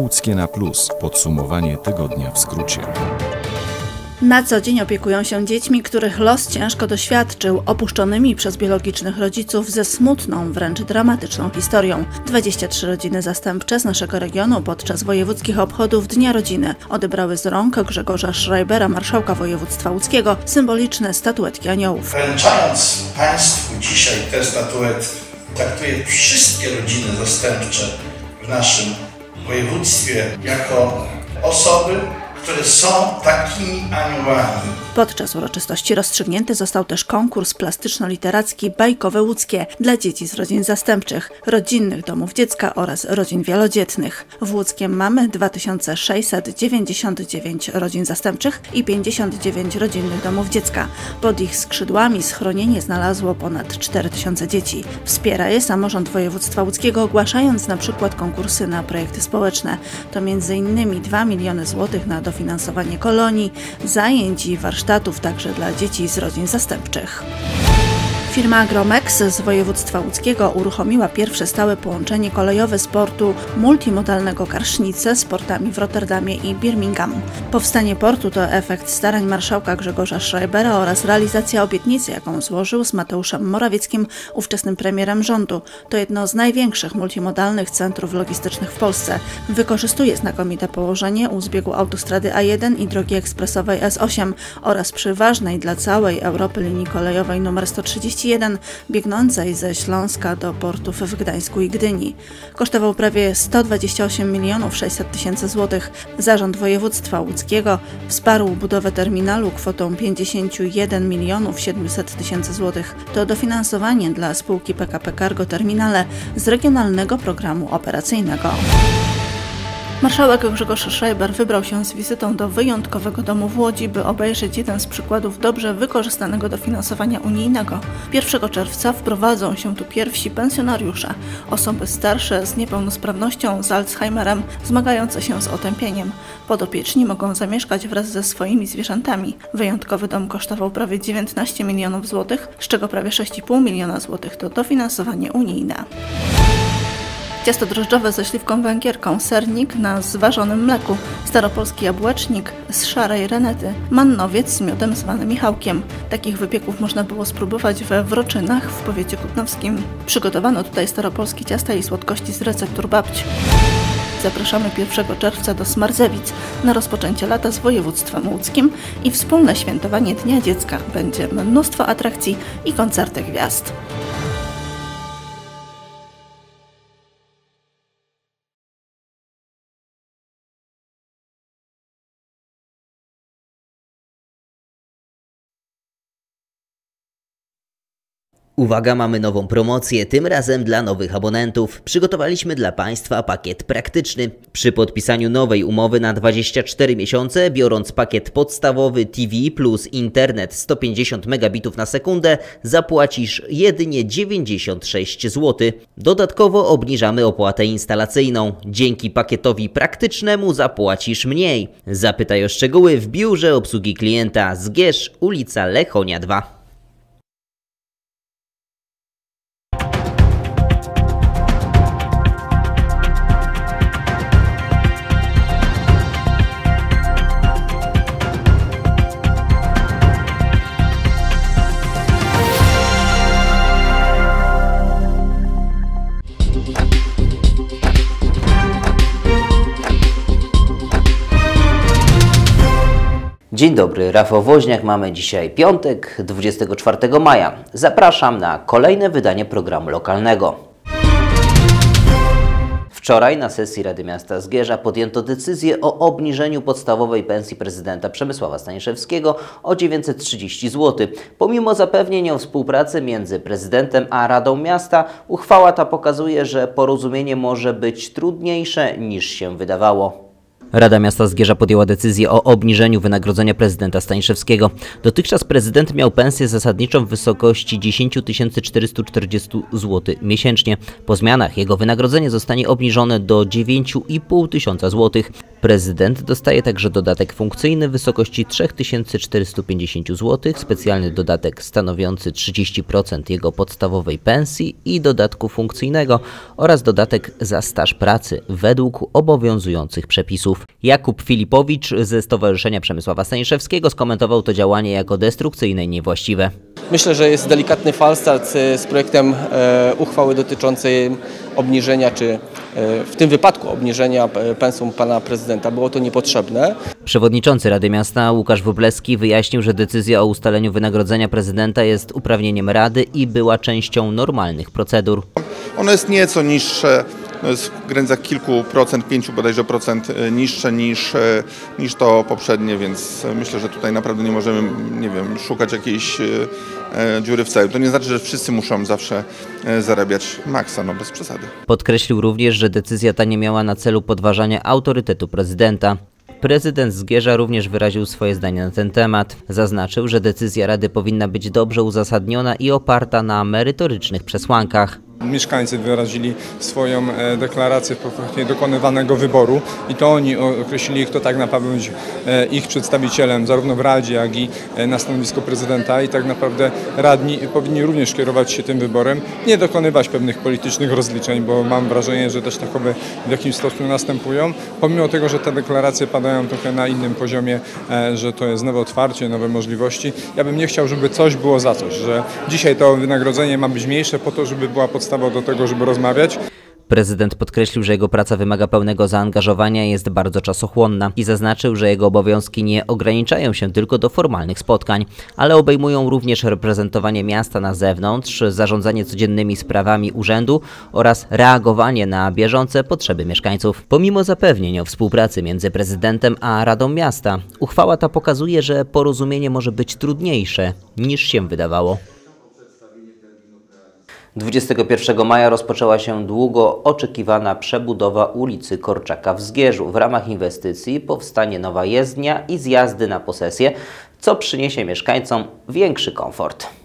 Łódzkie na plus. Podsumowanie tygodnia w skrócie. Na co dzień opiekują się dziećmi, których los ciężko doświadczył, opuszczonymi przez biologicznych rodziców ze smutną, wręcz dramatyczną historią. 23 rodziny zastępcze z naszego regionu podczas wojewódzkich obchodów Dnia Rodziny odebrały z rąk Grzegorza Schreibera, marszałka województwa łódzkiego, symboliczne statuetki aniołów. Wręczając Państwu dzisiaj te statuetki, traktuję wszystkie rodziny zastępcze w naszym województwie jako osoby, które są takimi aniołami. Podczas uroczystości rozstrzygnięty został też konkurs plastyczno-literacki Bajkowe Łódzkie dla dzieci z rodzin zastępczych, rodzinnych domów dziecka oraz rodzin wielodzietnych. W Łódzkiem mamy 2699 rodzin zastępczych i 59 rodzinnych domów dziecka. Pod ich skrzydłami schronienie znalazło ponad 4000 dzieci. Wspiera je samorząd województwa łódzkiego, ogłaszając na przykład konkursy na projekty społeczne. To m.in. 2 miliony złotych na dofinansowanie kolonii, zajęć i warsztatów także dla dzieci z rodzin zastępczych. Firma Agromex z województwa łódzkiego uruchomiła pierwsze stałe połączenie kolejowe z portu multimodalnego Karsznice z portami w Rotterdamie i Birmingham. Powstanie portu to efekt starań marszałka Grzegorza Schreibera oraz realizacja obietnicy, jaką złożył z Mateuszem Morawieckim, ówczesnym premierem rządu. To jedno z największych multimodalnych centrów logistycznych w Polsce. Wykorzystuje znakomite położenie u zbiegu autostrady A1 i drogi ekspresowej S8 oraz przy ważnej dla całej Europy linii kolejowej nr 130 31 biegnącej ze Śląska do portów w Gdańsku i Gdyni. Kosztował prawie 128 milionów 600 tysięcy złotych. Zarząd województwa łódzkiego wsparł budowę terminalu kwotą 51 milionów 700 tysięcy złotych. To dofinansowanie dla spółki PKP Cargo Terminale z regionalnego programu operacyjnego. Marszałek Grzegorz Schreiber wybrał się z wizytą do wyjątkowego domu w Łodzi, by obejrzeć jeden z przykładów dobrze wykorzystanego dofinansowania unijnego. 1 czerwca wprowadzą się tu pierwsi pensjonariusze, osoby starsze z niepełnosprawnością, z Alzheimerem, zmagające się z otępieniem. Podopieczni mogą zamieszkać wraz ze swoimi zwierzętami. Wyjątkowy dom kosztował prawie 19 milionów złotych, z czego prawie 6,5 miliona złotych to dofinansowanie unijne. Ciasto drożdżowe ze śliwką węgierką, sernik na zważonym mleku, staropolski jabłecznik z szarej renety, mannowiec z miodem zwany Michałkiem. Takich wypieków można było spróbować we Wroczynach w powiecie kutnowskim. Przygotowano tutaj staropolskie ciasta i słodkości z receptur babci. Zapraszamy 1 czerwca do Smarzewic na rozpoczęcie lata z województwem łódzkim i wspólne świętowanie Dnia Dziecka. Będzie mnóstwo atrakcji i koncerty gwiazd. Uwaga, mamy nową promocję, tym razem dla nowych abonentów. Przygotowaliśmy dla Państwa pakiet praktyczny. Przy podpisaniu nowej umowy na 24 miesiące, biorąc pakiet podstawowy TV plus internet 150 megabitów na sekundę, zapłacisz jedynie 96 zł. Dodatkowo obniżamy opłatę instalacyjną. Dzięki pakietowi praktycznemu zapłacisz mniej. Zapytaj o szczegóły w biurze obsługi klienta Zgierz, ulica Lechonia 2. Dzień dobry, Rafał Woźniak. Mamy dzisiaj piątek, 24 maja. Zapraszam na kolejne wydanie programu lokalnego. Wczoraj na sesji Rady Miasta Zgierza podjęto decyzję o obniżeniu podstawowej pensji prezydenta Przemysława Staniszewskiego o 930 zł. Pomimo zapewnień o współpracy między prezydentem a Radą Miasta, uchwała ta pokazuje, że porozumienie może być trudniejsze niż się wydawało. Rada Miasta Zgierza podjęła decyzję o obniżeniu wynagrodzenia prezydenta Staniszewskiego. Dotychczas prezydent miał pensję zasadniczą w wysokości 10 440 zł miesięcznie. Po zmianach jego wynagrodzenie zostanie obniżone do 9,5 tysiąca złotych. Prezydent dostaje także dodatek funkcyjny w wysokości 3450 zł, specjalny dodatek stanowiący 30% jego podstawowej pensji i dodatku funkcyjnego oraz dodatek za staż pracy według obowiązujących przepisów. Jakub Filipowicz ze Stowarzyszenia Przemysława Staniszewskiego skomentował to działanie jako destrukcyjne i niewłaściwe. Myślę, że jest delikatny falstart e, z projektem e, uchwały dotyczącej obniżenia, czy e, w tym wypadku obniżenia pensum pana prezydenta. Było to niepotrzebne. Przewodniczący Rady Miasta Łukasz Wróblewski wyjaśnił, że decyzja o ustaleniu wynagrodzenia prezydenta jest uprawnieniem Rady i była częścią normalnych procedur. Ono jest nieco niższe, jest w granicach kilku procent, pięciu bodajże procent e, niższe niż, e, niż to poprzednie, więc myślę, że tutaj naprawdę nie możemy, nie wiem, szukać jakiejś e, dziury w celu. To nie znaczy, że wszyscy muszą zawsze zarabiać maksa, no bez przesady. Podkreślił również, że decyzja ta nie miała na celu podważania autorytetu prezydenta. Prezydent Zgierza również wyraził swoje zdanie na ten temat. Zaznaczył, że decyzja Rady powinna być dobrze uzasadniona i oparta na merytorycznych przesłankach. Mieszkańcy wyrazili swoją e, deklarację w postaci dokonywanego wyboru i to oni określili, kto tak naprawdę będzie ich przedstawicielem zarówno w Radzie, jak i e, na stanowisko prezydenta i tak naprawdę radni powinni również kierować się tym wyborem, nie dokonywać pewnych politycznych rozliczeń, bo mam wrażenie, że też takowe w jakimś stopniu następują, pomimo tego, że te deklaracje padają trochę na innym poziomie, e, że to jest nowe otwarcie, nowe możliwości. Ja bym nie chciał, żeby coś było za coś, że dzisiaj to wynagrodzenie ma być mniejsze po to, żeby była podstawa do tego, żeby rozmawiać. Prezydent podkreślił, że jego praca wymaga pełnego zaangażowania i jest bardzo czasochłonna i zaznaczył, że jego obowiązki nie ograniczają się tylko do formalnych spotkań, ale obejmują również reprezentowanie miasta na zewnątrz, zarządzanie codziennymi sprawami urzędu oraz reagowanie na bieżące potrzeby mieszkańców. Pomimo zapewnień o współpracy między prezydentem a Radą Miasta, uchwała ta pokazuje, że porozumienie może być trudniejsze niż się wydawało. 21 maja rozpoczęła się długo oczekiwana przebudowa ulicy Korczaka w Zgierzu. W ramach inwestycji powstanie nowa jezdnia i zjazdy na posesję, co przyniesie mieszkańcom większy komfort.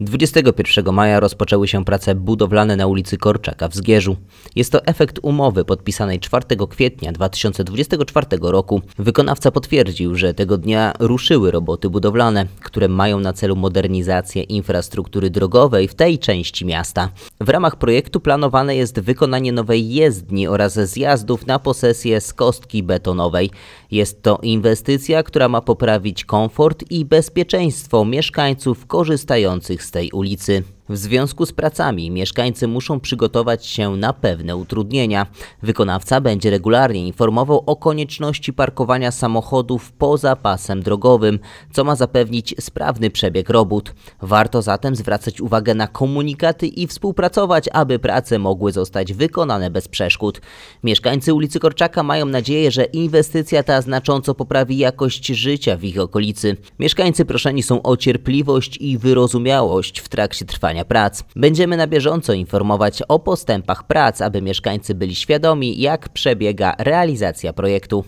21 maja rozpoczęły się prace budowlane na ulicy Korczaka w Zgierzu. Jest to efekt umowy podpisanej 4 kwietnia 2024 roku. Wykonawca potwierdził, że tego dnia ruszyły roboty budowlane, które mają na celu modernizację infrastruktury drogowej w tej części miasta. W ramach projektu planowane jest wykonanie nowej jezdni oraz zjazdów na posesję z kostki betonowej. Jest to inwestycja, która ma poprawić komfort i bezpieczeństwo mieszkańców korzystających z tej ulicy. W związku z pracami mieszkańcy muszą przygotować się na pewne utrudnienia. Wykonawca będzie regularnie informował o konieczności parkowania samochodów poza pasem drogowym, co ma zapewnić sprawny przebieg robót. Warto zatem zwracać uwagę na komunikaty i współpracować, aby prace mogły zostać wykonane bez przeszkód. Mieszkańcy ulicy Korczaka mają nadzieję, że inwestycja ta znacząco poprawi jakość życia w ich okolicy. Mieszkańcy proszeni są o cierpliwość i wyrozumiałość w trakcie trwania prac. Będziemy na bieżąco informować o postępach prac, aby mieszkańcy byli świadomi, jak przebiega realizacja projektu.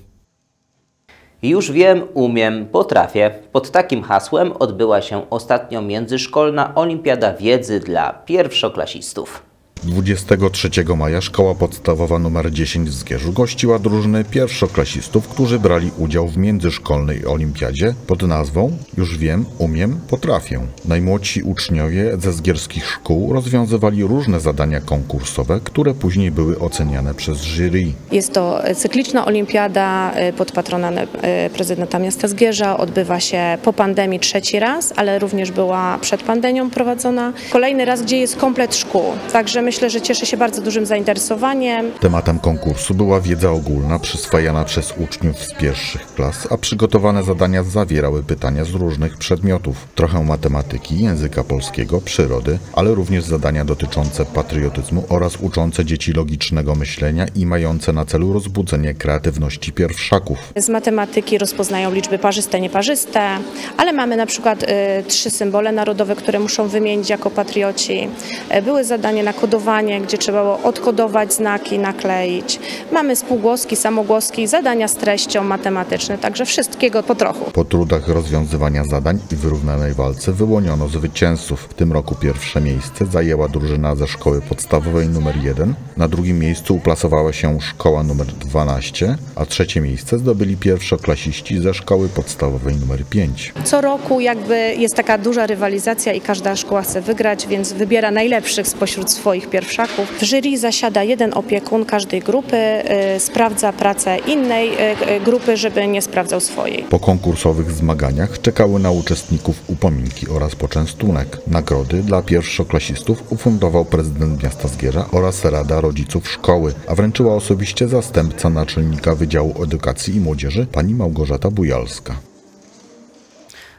Już wiem, umiem, potrafię. Pod takim hasłem odbyła się ostatnio międzyszkolna Olimpiada Wiedzy dla pierwszoklasistów. 23 maja szkoła podstawowa nr 10 w Zgierzu gościła drużyny pierwszoklasistów, którzy brali udział w międzyszkolnej olimpiadzie pod nazwą Już wiem, umiem, potrafię. Najmłodsi uczniowie ze zgierskich szkół rozwiązywali różne zadania konkursowe, które później były oceniane przez jury. Jest to cykliczna olimpiada y, pod patronatem y, prezydenta miasta Zgierza. Odbywa się po pandemii trzeci raz, ale również była przed pandemią prowadzona. Kolejny raz, gdzie jest komplet szkół. Także myślę, że cieszy się bardzo dużym zainteresowaniem. Tematem konkursu była wiedza ogólna przyswajana przez uczniów z pierwszych klas, a przygotowane zadania zawierały pytania z różnych przedmiotów. Trochę matematyki, języka polskiego, przyrody, ale również zadania dotyczące patriotyzmu oraz uczące dzieci logicznego myślenia i mające na celu rozbudzenie kreatywności pierwszaków. Z matematyki rozpoznają liczby parzyste, nieparzyste, ale mamy na przykład y, trzy symbole narodowe, które muszą wymienić jako patrioci. Y, Były zadania na kodowanie kodowanie, gdzie trzeba było odkodować znaki, nakleić. Mamy spółgłoski, samogłoski, zadania z treścią matematyczne, także wszystkiego po trochu. Po trudach rozwiązywania zadań i wyrównanej walce wyłoniono zwycięzców. W tym roku pierwsze miejsce zajęła drużyna ze szkoły podstawowej nr 1, na drugim miejscu uplasowała się szkoła nr 12, a trzecie miejsce zdobyli pierwszoklasiści ze szkoły podstawowej nr 5. Co roku jakby jest taka duża rywalizacja i każda szkoła chce wygrać, więc wybiera najlepszych spośród swoich pierwszaków. W jury zasiada jeden opiekun każdej grupy, y, sprawdza pracę innej y, y, grupy, żeby nie sprawdzał swojej. Po konkursowych zmaganiach czekały na uczestników upominki oraz poczęstunek. Nagrody dla pierwszoklasistów ufundował prezydent miasta Zgierza oraz Rada Rodziców Szkoły, a wręczyła osobiście zastępca naczelnika Wydziału Edukacji i Młodzieży pani Małgorzata Bujalska.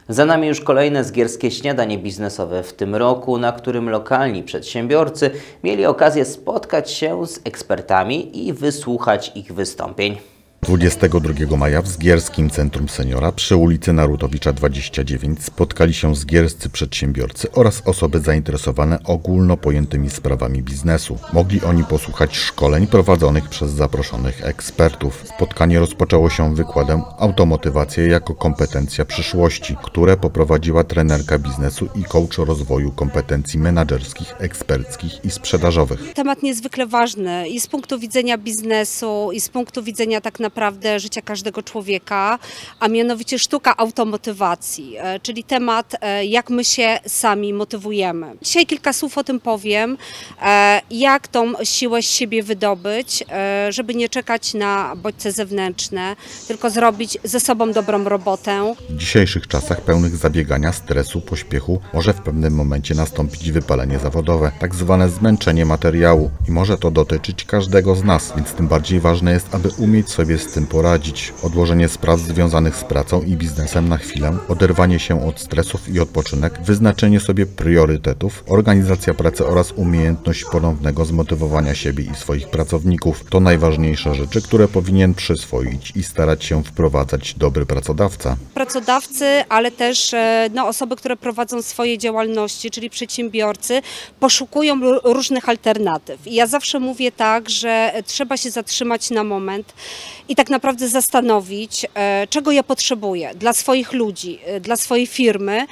Za nami już kolejne zgierskie śniadanie biznesowe w tym roku, na którym lokalni przedsiębiorcy mieli okazję spotkać się z ekspertami i wysłuchać ich wystąpień. 22 maja w Zgierskim Centrum Seniora przy ulicy Narutowicza 29 spotkali się zgierscy przedsiębiorcy oraz osoby zainteresowane ogólno pojętymi sprawami biznesu. Mogli oni posłuchać szkoleń prowadzonych przez zaproszonych ekspertów. Spotkanie rozpoczęło się wykładem Automotywacja jako kompetencja przyszłości, które poprowadziła trenerka biznesu i coach rozwoju kompetencji menedżerskich, eksperckich i sprzedażowych. Temat niezwykle ważny i z punktu widzenia biznesu, i z punktu widzenia tak naprawdę życia każdego człowieka, a mianowicie sztuka automotywacji, e, czyli temat, e, jak my się sami motywujemy. Dzisiaj kilka słów o tym powiem, e, jak tą siłę z siebie wydobyć, żeby nie czekać na bodźce zewnętrzne, tylko zrobić ze sobą dobrą robotę. W dzisiejszych czasach pełnych zabiegania, stresu, pośpiechu może w pewnym momencie nastąpić wypalenie zawodowe, tak zwane zmęczenie materiału i może to dotyczyć każdego z nas, więc tym bardziej ważne jest, aby umieć sobie z tym poradzić. Odłożenie spraw związanych z pracą i biznesem na chwilę, oderwanie się od stresów i odpoczynek, wyznaczenie sobie priorytetów, organizacja pracy oraz umiejętność ponownego zmotywowania siebie i swoich pracowników to najważniejsze rzeczy, które powinien przyswoić i starać się wprowadzać dobry pracodawca. pracodawcy, ale też e, no, osoby, które prowadzą swoje działalności, czyli przedsiębiorcy, poszukują ró- różnych alternatyw. I ja zawsze mówię tak, że trzeba się zatrzymać na moment i tak naprawdę zastanowić, e, czego ja potrzebuję dla swoich ludzi, e, dla swojej firmy.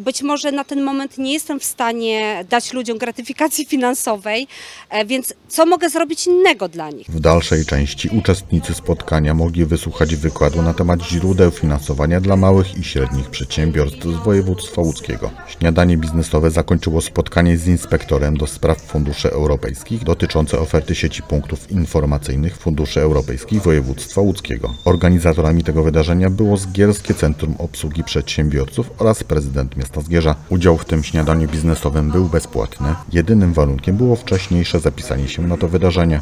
Być może na ten moment nie jestem w stanie dać ludziom gratyfikacji finansowej, e, więc co mogę zrobić innego dla nich? W dalszej części uczestnicy spotkania mogli wysłuchać wykładu na temat źródeł finansowania dla małych i średnich przedsiębiorstw z województwa łódzkiego. Śniadanie biznesowe zakończyło spotkanie z inspektorem do spraw funduszy europejskich dotyczące oferty sieci punktów informacyjnych funduszy europejskich województwa łódzkiego. Organizatorami tego wydarzenia było Zgierskie Centrum Obsługi Przedsiębiorców oraz prezydent miasta Zgierza. Udział w tym śniadaniu biznesowym był bezpłatny. Jedynym warunkiem było wcześniejsze zapisanie się na to wydarzenie.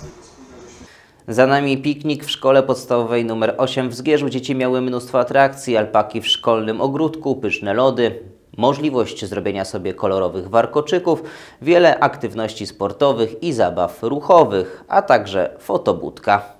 Za nami piknik w szkole podstawowej nr 8 w Zgierzu. Dzieci miały mnóstwo atrakcji, alpaki w szkolnym ogródku, pyszne lody, możliwość zrobienia sobie kolorowych warkoczyków, wiele aktywności sportowych i zabaw ruchowych, a także fotobudka.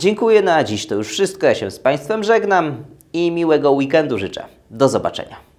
Dziękuję na dziś to już wszystko. Ja się z Państwem żegnam i miłego weekendu życzę. Do zobaczenia.